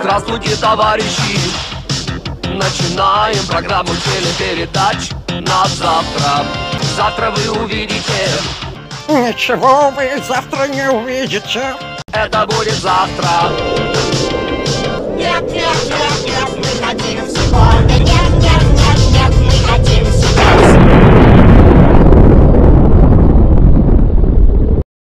Здравствуйте, товарищи! Начинаем программу телепередач на завтра. Завтра вы увидите, Ничего вы завтра не увидите. это будет завтра. Нет, нет, нет, нет.